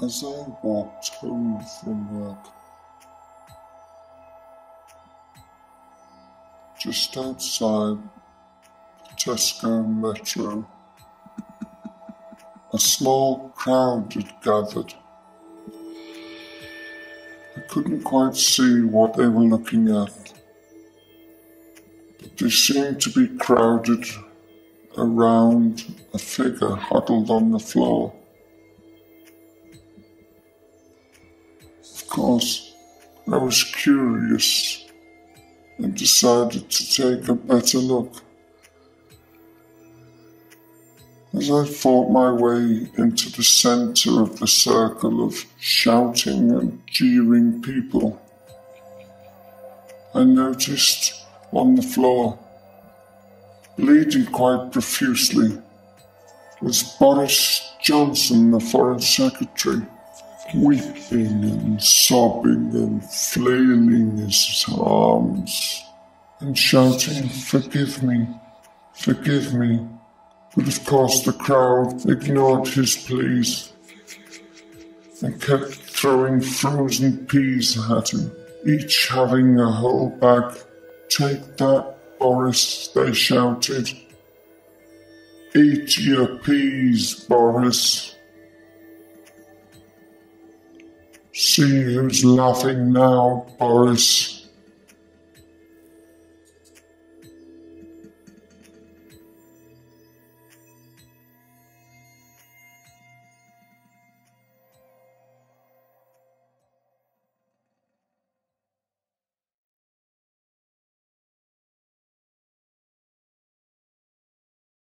as I walked home from work. Just outside Tesco Metro, a small crowd had gathered. I couldn't quite see what they were looking at, but they seemed to be crowded around a figure huddled on the floor. Of course, I was curious and decided to take a better look. As I fought my way into the centre of the circle of shouting and jeering people, I noticed on the floor, bleeding quite profusely, was Boris Johnson, the Foreign Secretary weeping and sobbing and flailing his arms and shouting, Forgive me, forgive me. But of course the crowd ignored his pleas and kept throwing frozen peas at him, each having a whole bag. Take that, Boris, they shouted. Eat your peas, Boris. See who's laughing now, Boris.